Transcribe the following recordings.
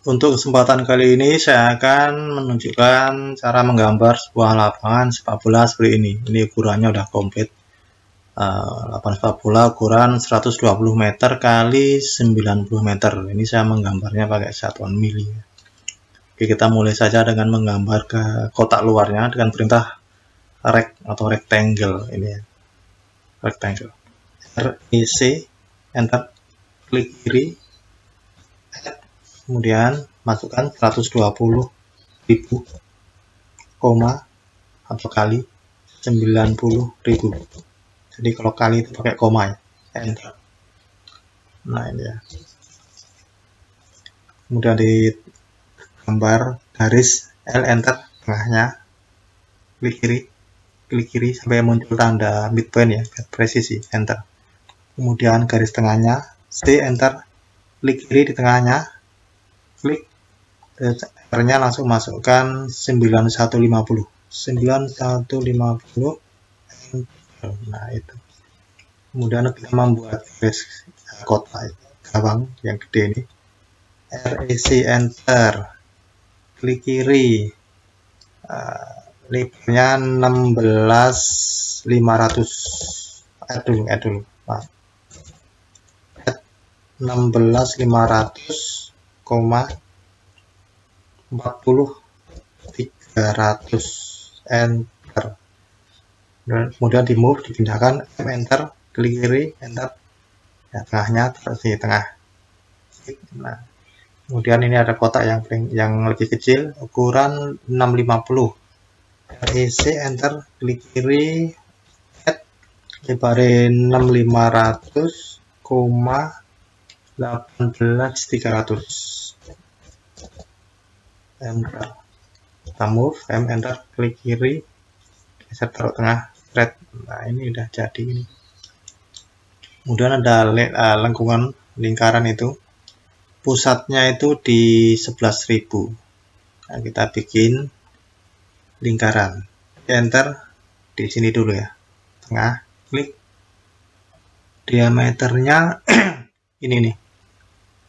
Untuk kesempatan kali ini saya akan menunjukkan cara menggambar sebuah lapangan sepak bola seperti ini. Ini ukurannya udah komplit. Uh, lapangan sepak bola ukuran 120 meter kali 90 meter. Ini saya menggambarnya pakai satuan mili. Oke, kita mulai saja dengan menggambar ke kotak luarnya dengan perintah rect atau rectangle ini ya. Rectangle. R E C enter klik kiri kemudian masukkan 120 ribu koma atau kali? 90 ribu. Jadi kalau kali itu pakai koma ya enter. Nah ini ya kemudian di gambar garis L enter tengahnya. Klik kiri klik kiri sampai muncul tanda midpoint ya presisi enter. Kemudian garis tengahnya C enter. Klik kiri di tengahnya klik R-nya langsung masukkan 9150 9150 nah itu. Kemudian kita membuat garis kotak gawang yang gede ini. REC enter. Klik kiri uh, lebarnya 16500 add dulu add dulu. Maaf. 16500 40 300 enter kemudian di move dipindahkan M enter klik kiri enter. Ya, tengahnya terus di tengah. Nah kemudian ini ada kotak yang yang lebih kecil ukuran 650 REC enter klik kiri add lebarin 6500 koma 18300 enter kita move M enter klik kiri geser taruh tengah thread. Nah ini udah jadi ini. Kemudian ada uh, lengkungan lingkaran itu. Pusatnya itu di 11.000 nah kita bikin lingkaran. Enter di sini dulu ya. Tengah klik. Diameternya ini nih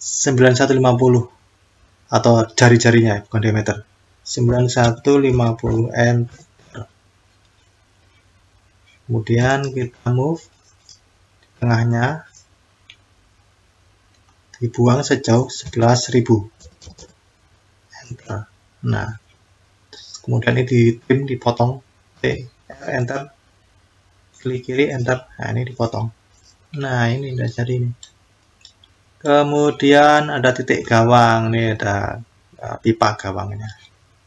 9150 atau jari-jarinya bukan diameter. 9150 enter kemudian kita move tengahnya. Dibuang sejauh 11.000 enter. Nah kemudian ini di trim dipotong. T enter. Klik kiri enter. Nah ini dipotong. Nah ini udah jadi ini Kemudian ada titik gawang, ini ada pipa gawangnya,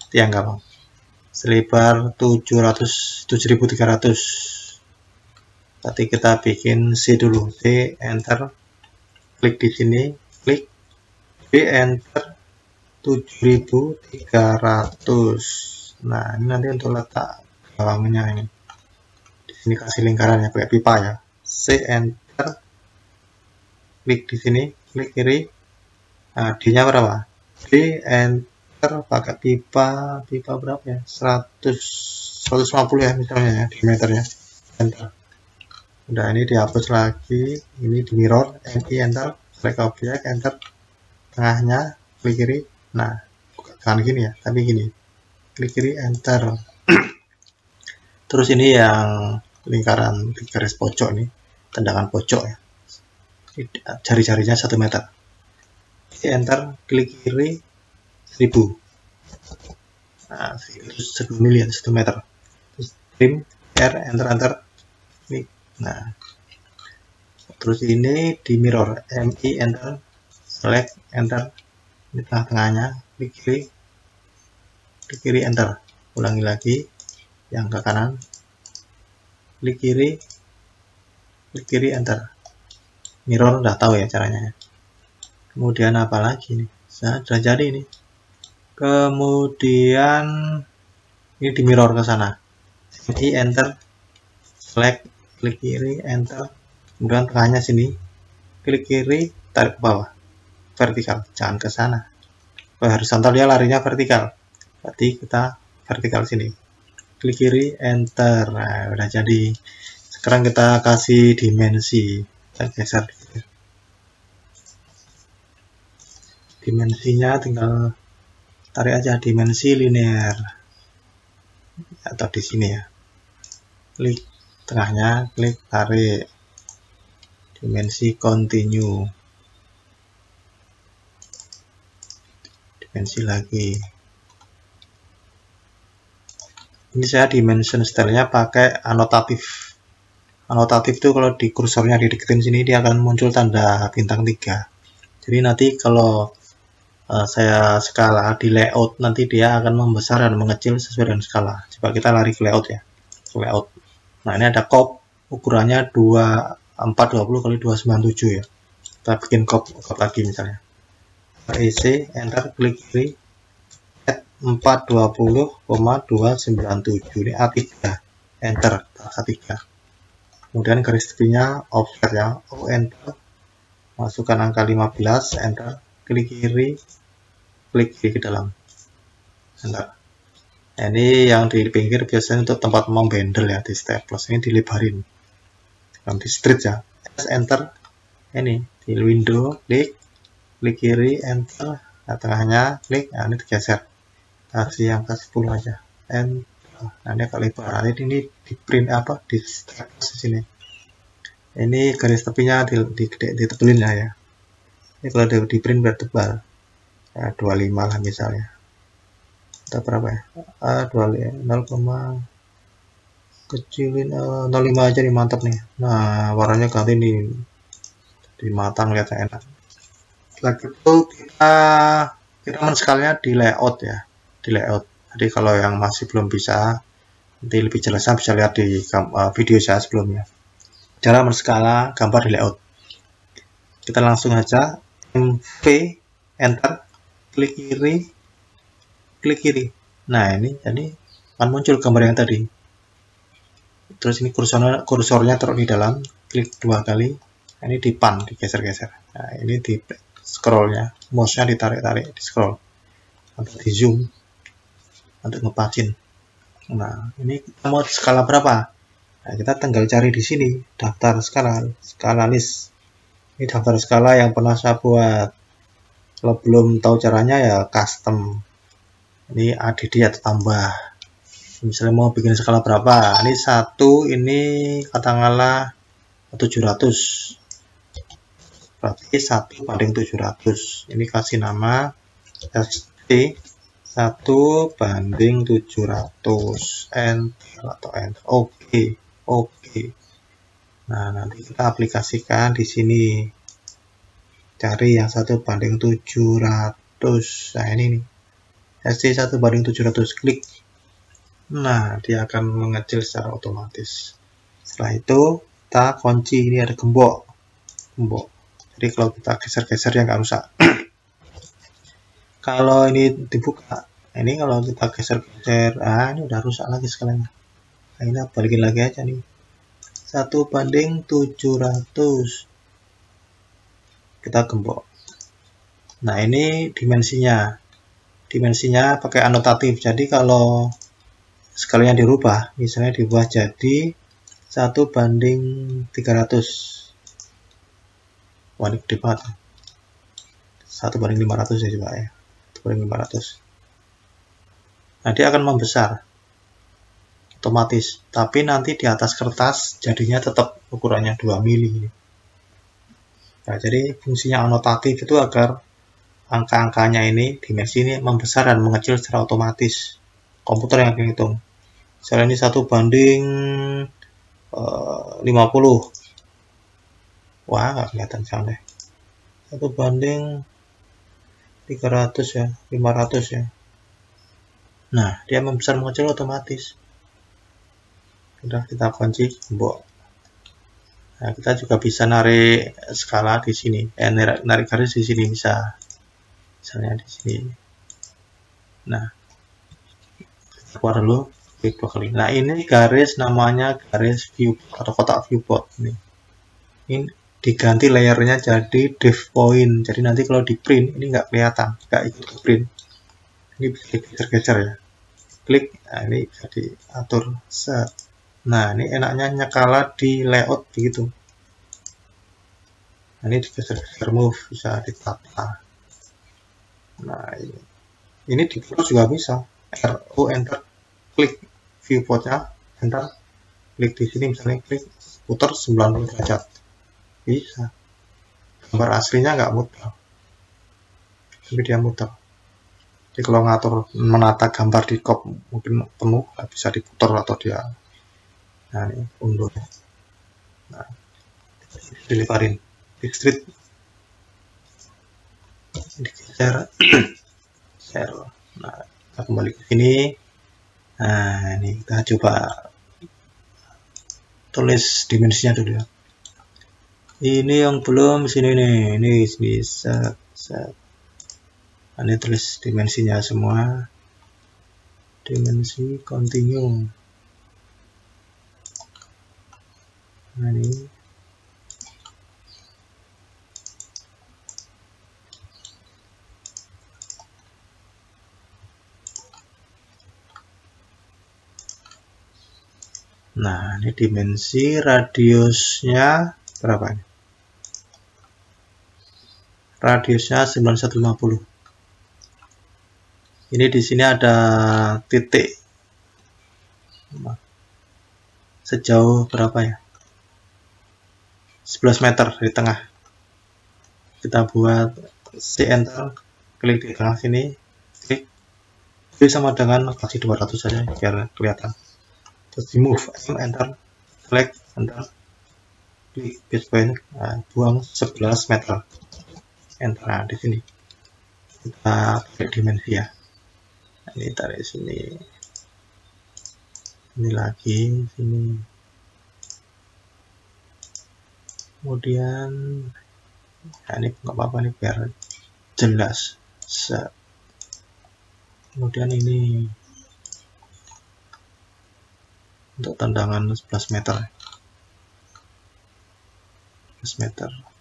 tiang gawang. Selebar 700 7300. Tadi kita bikin C dulu, C enter. Klik di sini, klik B enter 7300. Nah, ini nanti untuk letak gawangnya ini. Di sini kasih lingkarannya pakai pipa ya. C enter klik di sini klik kiri nah, D nya berapa? D enter pakai pipa pipa berapa ya? 100 150 ya misalnya ya diameternya enter. Udah ini dihapus lagi. Ini di mirror MI enter. Select objek enter. Tengahnya klik kiri. Nah bukan gini ya tapi gini. Klik kiri enter. Terus ini yang lingkaran garis pojok nih tendangan pojok ya jari-jarinya satu meter. Enter klik kiri 1000 nah itu 1 miliar 1 meter. Terus trim R enter enter klik nah. Terus ini di mirror MI enter select enter di tengah-tengahnya klik kiri. Klik kiri enter ulangi lagi yang ke kanan. Klik kiri. Klik kiri enter mirror udah tahu ya caranya. Kemudian apa lagi nih? Sudah jadi ini. Kemudian ini di mirror ke sana. Jadi enter select klik kiri enter. Kemudian tengahnya sini klik kiri tarik ke bawah. Vertikal jangan ke sana. Horizontal dia larinya vertikal. Berarti kita vertikal sini. Klik kiri enter. Nah udah jadi. Sekarang kita kasih dimensi kita geser dimensinya tinggal tarik aja dimensi linear. Atau di sini ya. Klik tengahnya klik tarik. Dimensi continue. Dimensi lagi. Ini saya dimension stylenya pakai anotatif anotatif itu kalau di kursornya dideketin sini dia akan muncul tanda bintang 3 jadi nanti kalau uh, saya skala di layout nanti dia akan membesar dan mengecil sesuai dengan skala. Coba kita lari ke layout ya ke layout. Nah, ini ada cop ukurannya 2420 kali 297 ya. Kita bikin cop, cop lagi misalnya. REC, enter, klik kiri, at 420,297 ini A3 enter A3 kemudian garis tepinya offset ya O enter masukkan angka 15 enter klik kiri klik kiri ke dalam. Enter Nah, ini yang di pinggir biasanya untuk tempat membendel ya di staples. Ini dilebarin. Kalau di street ya, S enter. Ini di window klik klik kiri enter. Nah tengahnya klik. Nah ini digeser. Kasih yang ke 10 aja. Enter nah agak lebar nah, ini di print apa? Di sini. Ini garis tepinya di, di, di, ditebelin ya ya. Ini kalau di, di print biar tebal. Ya 25 lah misalnya. Kita berapa ya? A 2 0, kecilin uh, 05 aja nih mantap nih. Nah warnanya ganti nih. Di matang lihatnya enak. Setelah itu kita kita menskalnya di layout ya. Di layout jadi kalau yang masih belum bisa nanti lebih jelasnya bisa lihat di uh, video saya sebelumnya. Cara menskala gambar di layout. Kita langsung aja MV enter klik kiri klik kiri. Nah ini jadi akan muncul gambar yang tadi. Terus ini kursornya kursornya taruh di dalam klik dua kali. Ini di pan digeser-geser. Nah ini di scrollnya. Mouse-nya ditarik-tarik di scroll. Atau di zoom untuk ngepacin nah ini kita mau skala berapa? Nah kita tinggal cari di sini daftar skala skala list. Ini daftar skala yang pernah saya buat. Kalau belum tahu caranya ya custom. Ini ADD atau tambah. Misalnya mau bikin skala berapa? Ini satu ini katakanlah 700 berarti satu banding 700 ini kasih nama ST 1 banding 700 enter atau enter oke okay. oke. Okay. nah nanti kita aplikasikan di sini. Cari yang satu banding 700 nah ini nih. SC1 banding 700 klik. Nah dia akan mengecil secara otomatis. Setelah itu kita kunci. Ini ada gembok. Gembok. Jadi kalau kita geser-geser ya nggak rusak kalau ini dibuka ini kalau kita geser-geser ah ini udah rusak lagi sekalian. Nah ini balikin lagi aja nih? Satu banding 700 kita gembok. Nah ini dimensinya. Dimensinya pakai anotatif. Jadi kalau sekalian dirubah misalnya dibuat jadi 1 banding 300 wah ini gede banget. 1 banding 500 ya coba ya 1 banding 500 nah dia akan membesar otomatis tapi nanti di atas kertas jadinya tetap ukurannya 2 mili nah jadi fungsinya anotatif itu agar angka-angkanya ini, dimensi ini membesar dan mengecil secara otomatis. Komputer yang menghitung. Misalnya ini satu banding uh, eh, 50. Wah, nggak kelihatan deh. Satu banding 300 ya, 500 ya. Nah, dia membesar mengecil otomatis. Sudah kita kunci gembok. Nah, kita juga bisa narik skala di sini, eh, narik, narik garis di sini bisa misalnya di sini nah keluar dulu klik dua kali nah ini garis namanya garis view atau kotak viewport ini ini diganti layernya jadi div point. Jadi nanti kalau di print ini nggak kelihatan nggak ikut ke print. Ini bisa digeser-geser ya. Klik nah ini bisa diatur. Set. Nah ini enaknya nyekala di layout begitu. Nah, ini digeser-geser move bisa ditata. Nah ini. Ini di putar juga bisa. RO enter klik viewportnya enter. Klik di sini misalnya klik putar 90 derajat bisa gambar aslinya nggak muter tapi dia muter jadi kalau ngatur menata gambar di crop mungkin penuh nggak bisa diputar atau dia nah ini undur. Nah dilebarin di street. Digeser share nah kita kembali ke sini. Nah ini kita coba tulis dimensinya dulu ya ini yang belum sini nih. Ini bisa set nah, ini tulis dimensinya semua. Dimensi continue. Nah ini. Nah, ini dimensi radiusnya berapa ini? Radiusnya 9150. Ini di sini ada titik sejauh berapa ya? 11 meter di tengah. Kita buat C enter, klik di tengah sini, klik. Ini sama dengan kasih 200 saja biar kelihatan terus di move M enter select enter klik point nah, buang 11 meter enter di sini. Kita tarik dimensi ya. Ini tarik sini. Ini lagi sini. Kemudian nah ini nggak apa-apa nih biar jelas. Set. kemudian ini. Untuk tendangan 11 meter. 11 meter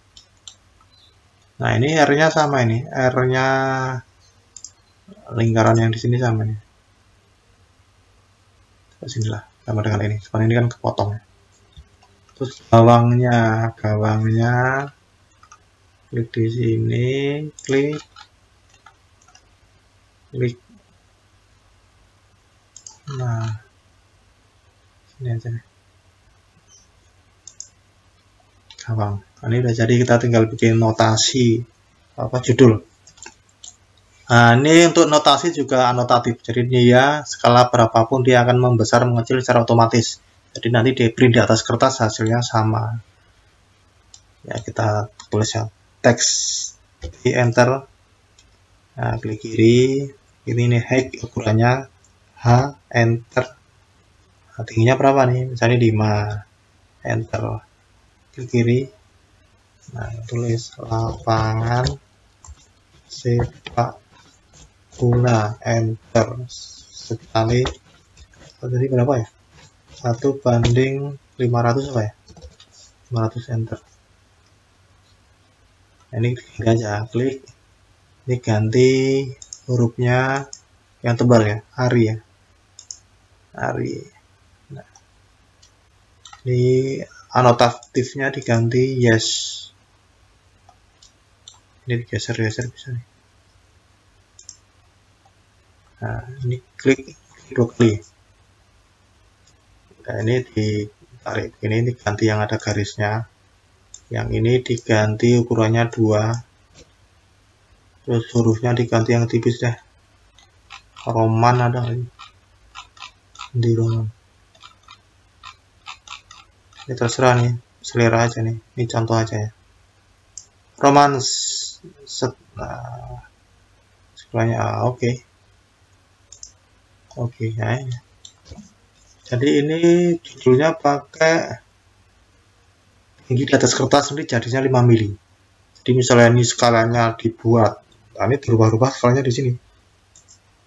nah ini R nya sama ini. R nya lingkaran yang di sini sama nih ke sinilah sama dengan ini. Seperti ini kan kepotong. Terus gawangnya gawangnya klik di sini klik klik. Nah ini aja nih. Gampang ini udah jadi kita tinggal bikin notasi apa judul. Nah ini untuk notasi juga anotatif. Jadi ya skala berapapun dia akan membesar mengecil secara otomatis. Jadi nanti di print di atas kertas hasilnya sama. Ya kita tulis ya teks di enter. Nah klik kiri. Ini nih height ukurannya H enter. Nah, tingginya berapa nih? Misalnya 5 enter. Klik kiri nah tulis lapangan sepak bola. Enter. Sekali. Tadi berapa ya? Satu banding 500 apa ya? 500 enter. Nah, ini klik aja. Klik. Ini ganti hurufnya yang tebal ya. Hari ya. Hari. Ini anotatifnya diganti yes ini digeser-geser bisa nih. Nah ini klik dua nah ini ditarik. Ini diganti yang ada garisnya. Yang ini diganti ukurannya dua. Terus hurufnya diganti yang tipis deh roman ada lagi di roman. Ini terserah nih. Selera aja nih. Ini contoh aja ya. Romance set nah, sekolahnya ah, oke okay. oke okay, ya, ya jadi ini judulnya pakai tinggi di atas kertas nanti jadinya 5 mili jadi misalnya ini skalanya dibuat nah ini berubah-ubah skalanya di sini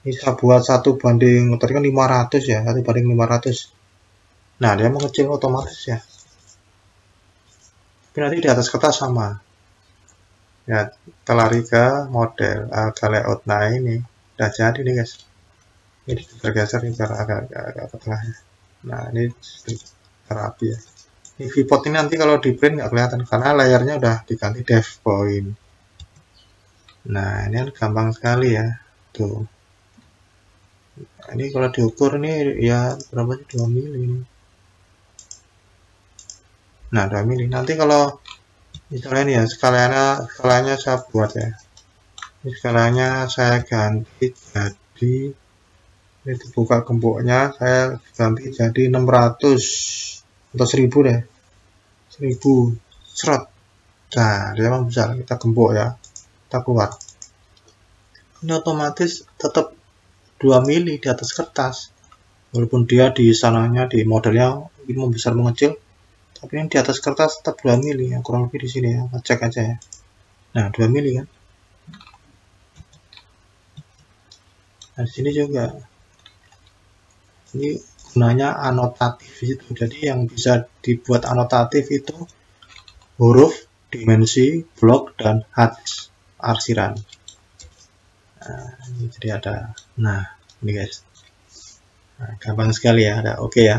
ini saya buat satu banding tadi kan 500 ya satu banding 500 Nah, dia mengecil otomatis ya. Tapi nanti di atas kertas sama. Ya, kita lari ke model, uh, ke layout. Nah, ini udah jadi nih guys. Ini bergeser nih cara agak, agak, agak ke tengahnya. Nah, ini rapi ya. Ini viewport ini nanti kalau di print nggak kelihatan karena layarnya udah diganti dev point. nah ini kan gampang sekali ya tuh nah, ini kalau diukur ini ya berapa sih 2 mili ini nah 2 mili nanti kalau misalnya ini ya skalanya skalanya saya buat ya. Ini skalanya saya ganti jadi ini dibuka gemboknya saya ganti jadi 600 atau 1000 deh. 1000 serot. Nah dia memang besar kita gembok ya kita keluar. Ini otomatis tetap 2 mili di atas kertas. Walaupun dia di sananya di modelnya ini membesar mengecil tapi ini di atas kertas tetap 2 mili yang kurang lebih di sini ya. Cek aja ya. Nah 2 mili kan? Nah di sini juga. Ini gunanya anotatif itu jadi yang bisa dibuat anotatif itu huruf dimensi blok dan hadis arsiran. Nah, ini jadi ada. Nah ini guys. Nah, gampang sekali ya. Ada oke okay ya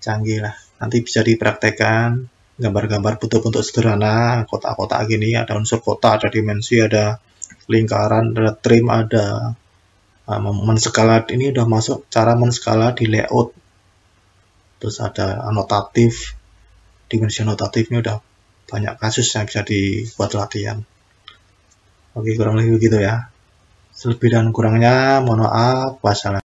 canggih lah nanti bisa dipraktekkan gambar-gambar bentuk-bentuk sederhana kotak-kotak gini ada unsur kotak ada dimensi ada lingkaran ada trim ada uh, menskala ini udah masuk cara menskala di layout terus ada anotatif dimensi anotatif ini udah banyak kasus yang bisa dibuat latihan Oke, kurang lebih begitu ya. Selebih dan kurangnya, mohon maaf. Wassalam.